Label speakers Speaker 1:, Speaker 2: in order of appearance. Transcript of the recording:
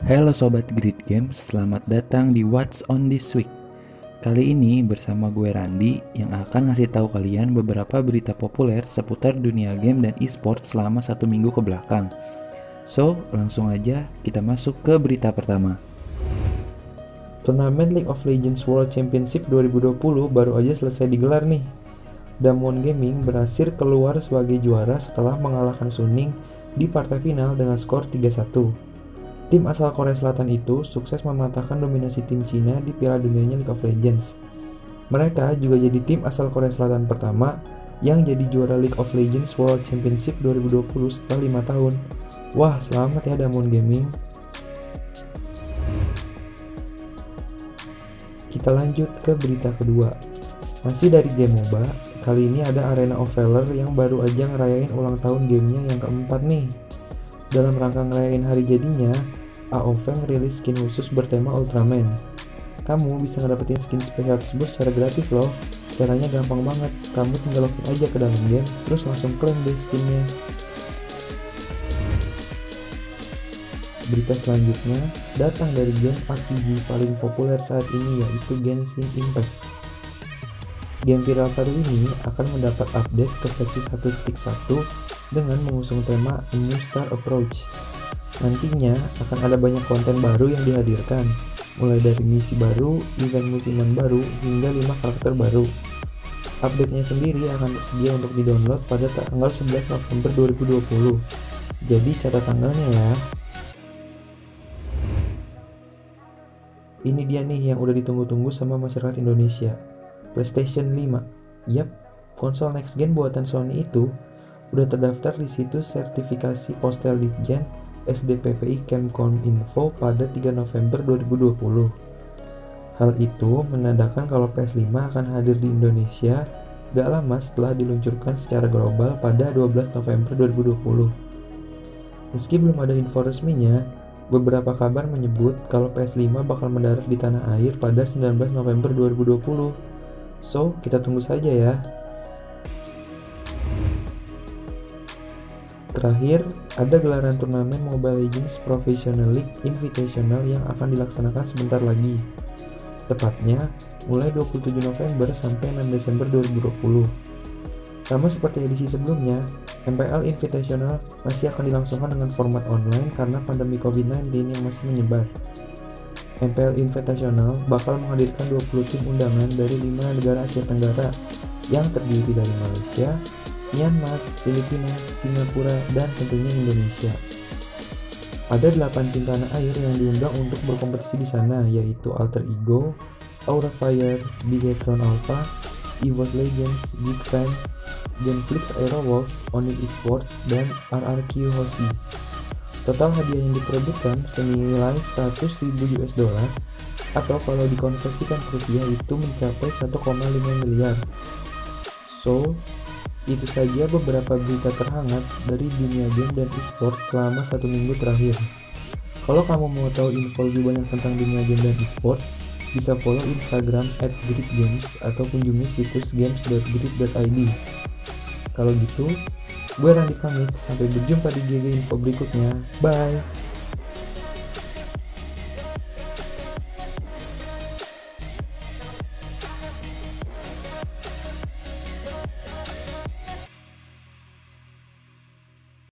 Speaker 1: Halo Sobat Grid Games, selamat datang di What's on This Week. Kali ini bersama gue Randi yang akan ngasih tahu kalian beberapa berita populer seputar dunia game dan e-sport selama satu minggu ke belakang. So, langsung aja kita masuk ke berita pertama.
Speaker 2: Turnamen League of Legends World Championship 2020 baru aja selesai digelar nih. Damwon Gaming berhasil keluar sebagai juara setelah mengalahkan Suning di partai final dengan skor 3-1. Tim asal Korea Selatan itu sukses mematahkan dominasi tim Cina di Piala Dunianya League of Legends. Mereka juga jadi tim asal Korea Selatan pertama yang jadi juara League of Legends World Championship 2020 setelah 5 tahun. Wah, selamat ya Damon Gaming. Kita lanjut ke berita kedua. Masih dari game MOBA, kali ini ada Arena of Valor yang baru aja ngerayain ulang tahun gamenya yang keempat nih. Dalam rangka ngerayain hari jadinya, AOV ngerilis skin khusus bertema Ultraman. Kamu bisa ngedapetin skin spesial tersebut secara gratis loh. Caranya gampang banget, kamu tinggal login aja ke dalam game, terus langsung klaim deh skinnya. Berita selanjutnya datang dari game RPG paling populer saat ini yaitu Genshin Impact. Game viral satu ini akan mendapat update ke versi 1.1 dengan mengusung tema A New Star Approach Nantinya akan ada banyak konten baru yang dihadirkan, mulai dari misi baru, event musiman baru, hingga 5 karakter baru. Update-nya sendiri akan tersedia untuk di-download pada tanggal 11 November 2020. Jadi catat tanggalnya ya. Ini dia nih yang udah ditunggu-tunggu sama masyarakat Indonesia. PlayStation 5. Yap, konsol next gen buatan Sony itu udah terdaftar di situs sertifikasi Postel Ditjen SDPPI Kemcon Info pada 3 November 2020. Hal itu menandakan kalau PS5 akan hadir di Indonesia gak lama setelah diluncurkan secara global pada 12 November 2020. Meski belum ada info resminya, beberapa kabar menyebut kalau PS5 bakal mendarat di tanah air pada 19 November 2020. So, kita tunggu saja ya. Terakhir, ada gelaran turnamen Mobile Legends Professional League Invitational yang akan dilaksanakan sebentar lagi. Tepatnya, mulai 27 November sampai 6 Desember 2020. Sama seperti edisi sebelumnya, MPL Invitational masih akan dilangsungkan dengan format online karena pandemi COVID-19 yang masih menyebar. MPL Invitational bakal menghadirkan 20 tim undangan dari 5 negara Asia Tenggara yang terdiri dari Malaysia, Myanmar, Filipina, Singapura, dan tentunya Indonesia. Ada 8 tim tanah air yang diundang untuk berkompetisi di sana yaitu Alter Ego, Aura Fire, Bigetron Alpha, EVOS Legends, Geek Fan, Genflix Aerowolf, Onil Esports, dan RRQ Hoshi. Total hadiah yang diperebutkan senilai 100.000 US dollar atau kalau dikonversikan ke rupiah itu mencapai 1,5 miliar. So, itu saja beberapa berita terhangat dari dunia game dan e-sport selama satu minggu terakhir. Kalau kamu mau tahu info lebih banyak tentang dunia game dan e-sport, bisa follow Instagram at atau kunjungi situs games.grid.id. Kalau gitu, gue Randy pamit, sampai berjumpa di GG Info berikutnya. Bye!